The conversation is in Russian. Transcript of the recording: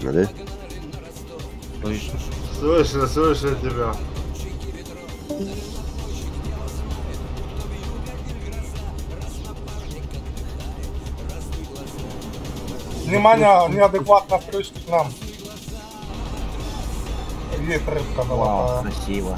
слышно, да? Слышно. Слышно, слышу тебя. Внимание, неадекватно встречки к нам. Есть рыбка Вау, красиво.